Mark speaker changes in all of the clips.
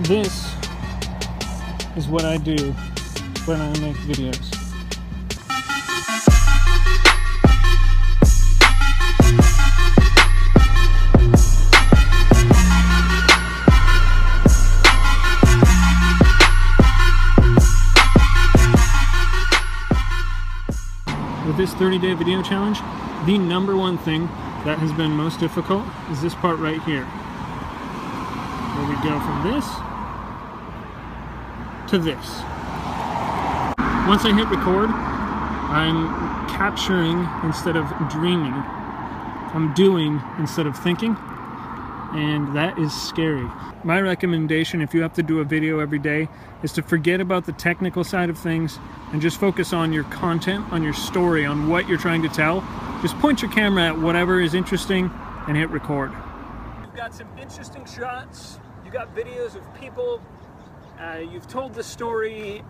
Speaker 1: This is what I do when I make videos. With this 30 day video challenge, the number one thing that has been most difficult is this part right here. Where we go from this to this. Once I hit record, I'm capturing instead of dreaming. I'm doing instead of thinking, and that is scary. My recommendation if you have to do a video every day is to forget about the technical side of things and just focus on your content, on your story, on what you're trying to tell. Just point your camera at whatever is interesting and hit record. You've got some interesting shots, you got videos of people, uh, you've told the story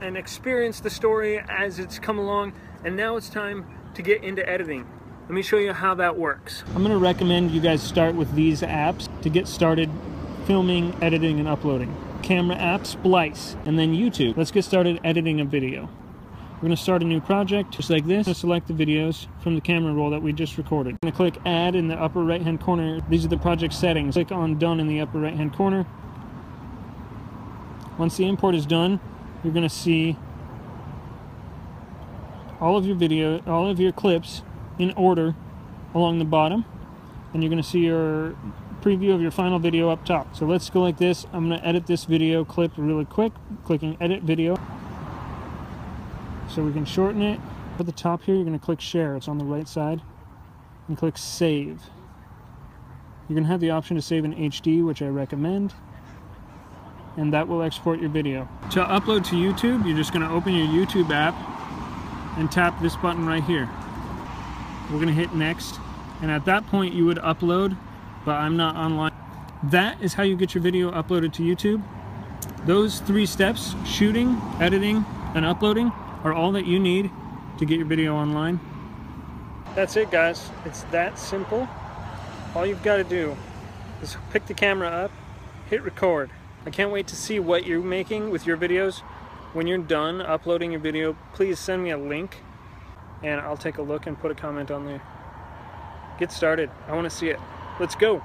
Speaker 1: and experienced the story as it's come along, and now it's time to get into editing. Let me show you how that works. I'm gonna recommend you guys start with these apps to get started filming, editing, and uploading. Camera app, Splice, and then YouTube. Let's get started editing a video. We're gonna start a new project, just like this. Gonna select the videos from the camera roll that we just recorded. I'm gonna click add in the upper right hand corner. These are the project settings. Click on done in the upper right hand corner. Once the import is done, you're gonna see all of your video, all of your clips in order along the bottom and you're going to see your preview of your final video up top. So let's go like this. I'm going to edit this video clip really quick, clicking edit video. So we can shorten it. At the top here, you're going to click share. It's on the right side. And click save. You're going to have the option to save in HD, which I recommend. And that will export your video. To upload to YouTube, you're just going to open your YouTube app and tap this button right here. We're gonna hit next. And at that point you would upload, but I'm not online. That is how you get your video uploaded to YouTube. Those three steps, shooting, editing, and uploading, are all that you need to get your video online. That's it guys, it's that simple. All you've gotta do is pick the camera up, hit record. I can't wait to see what you're making with your videos. When you're done uploading your video, please send me a link and I'll take a look and put a comment on there. Get started. I want to see it. Let's go.